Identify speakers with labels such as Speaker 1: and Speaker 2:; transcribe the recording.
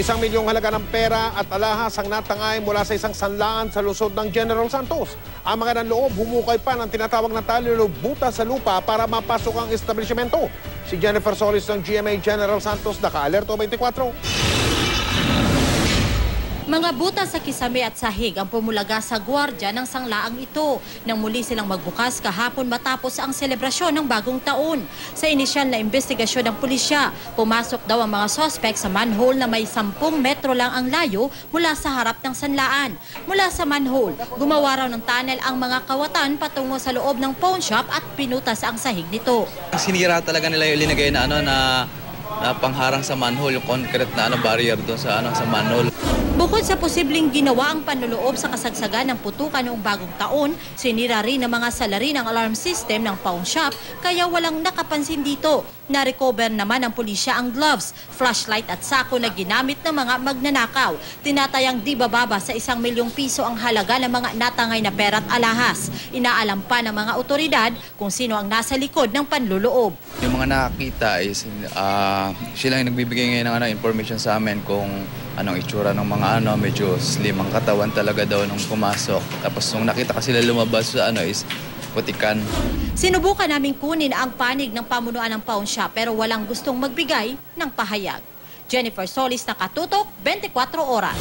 Speaker 1: Isang milyong halaga ng pera at alahas ang natangay mula sa isang sanlaan sa lungsod ng General Santos. Ang mga nanloob humukay pa ng tinatawag na talulubuta sa lupa para mapasok ang establishmento. Si Jennifer Solis ng GMA General Santos, Naka-Alerto 24.
Speaker 2: Mga buta sa kisame at sahig ang pumulaga sa gwardya ng sanglaang ito nang muli silang magbukas kahapon matapos ang selebrasyon ng bagong taon. Sa inisyal na investigasyon ng pulisya, pumasok daw ang mga sospek sa manhole na may 10 metro lang ang layo mula sa harap ng sanlaan. Mula sa manhole, gumawa raw ng tunnel ang mga kawatan patungo sa loob ng pawn shop at pinutas ang sahig nito.
Speaker 3: Sinira talaga nila yung linagay na ano na, na pangharang sa manhole, yung concrete na ano barrier doon sa ano sa manhole.
Speaker 2: Bukod sa posibleng ginawa ang panloloob sa kasagsagan ng putukan noong bagong taon, sinira rin ng mga salari ng alarm system ng pawn shop kaya walang nakapansin dito. Na-recover naman ng pulisya ang gloves, flashlight at sako na ginamit ng mga magnanakaw. Tinatayang di bababa sa isang milyong piso ang halaga ng mga natangay na pera at alahas. Inaalam pa ng mga otoridad kung sino ang nasa likod ng panloloob.
Speaker 3: Yung mga nakakita is ah sila yung nagbibigay ng ano, information sa amin kung anong itsura ng mga ano, medyo slim ang katawan talaga daw nung pumasok. Tapos nung nakita kasi sila lumabas sa ano is putikan.
Speaker 2: Sinubukan naming kunin ang panig ng pamunuan ng pawn shop pero walang gustong magbigay ng pahayag. Jennifer Solis nakatutok, 24 oras.